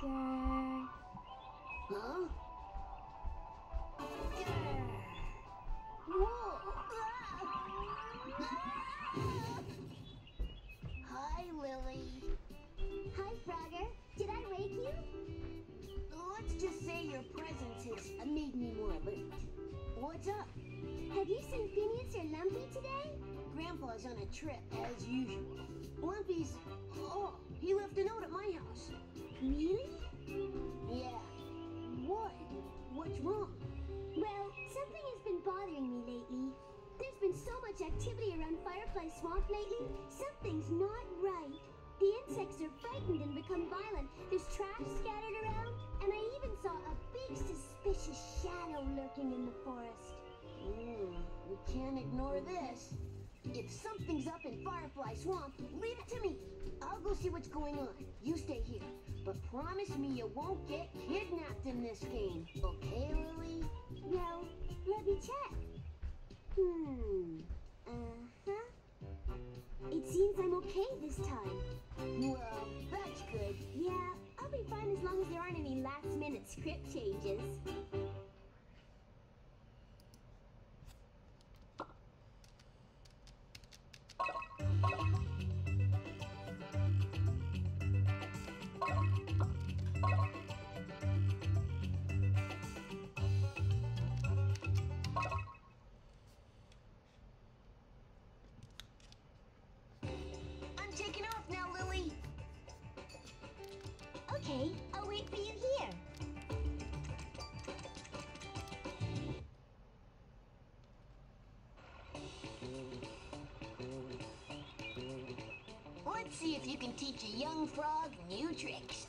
Frogger. Huh? Hi, Lily. Hi, Frogger. Did I wake you? Let's just say your presence has made me more alert. What's up? Have you seen Phineas or Lumpy today? Grandpa's on a trip, as usual. Lumpy's... Oh, he left a note at my house. Swamp lately. Something's not right. The insects are frightened and become violent. There's trash scattered around, and I even saw a big suspicious shadow lurking in the forest. Hmm, we can't ignore this. If something's up in Firefly Swamp, leave it to me. I'll go see what's going on. You stay here. But promise me you won't get kidnapped in this game. Okay, Lily? Well, let me check. Hmm. Seems I'm okay this time. Well, that's good. Yeah, I'll be fine as long as there aren't any last-minute script changes. I'm Okay, I'll wait for you here. Let's see if you can teach a young frog new tricks.